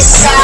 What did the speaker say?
side.